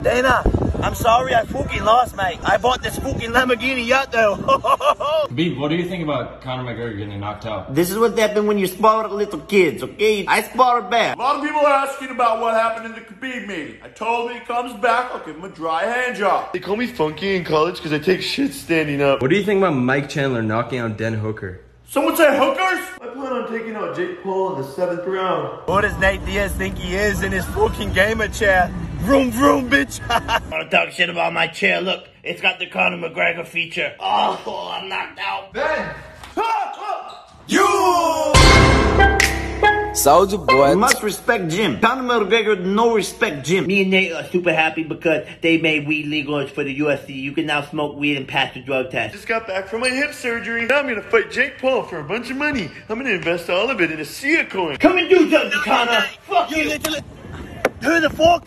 Dana, I'm sorry I fucking lost, mate. I bought this fucking Lamborghini yacht though. Khabib, what do you think about Conor McGregor getting knocked out? this is what happened when you spar little kids, okay? I spar back. A lot of people are asking about what happened in the Khabib meeting. I told him he comes back, I'll give him a dry hand job. They call me funky in college because I take shit standing up. What do you think about Mike Chandler knocking out Dan Hooker? Someone say hookers? I plan on taking out Jake Paul in the seventh round. What does Nate Diaz think he is in his fucking gamer chair? Vroom vroom, bitch. Wanna talk shit about my chair? Look, it's got the Conor McGregor feature. Oh, I'm knocked out. Ben! You! Soldier boy. You must respect Jim. Conor McGregor, no respect Jim. Me and Nate are super happy because they made weed legal for the UFC. You can now smoke weed and pass the drug test. Just got back from my hip surgery. Now I'm gonna fight Jake Paul for a bunch of money. I'm gonna invest all of it in a Sia coin. Come and do something, Conor. Fuck you. Literally! Who the fuck?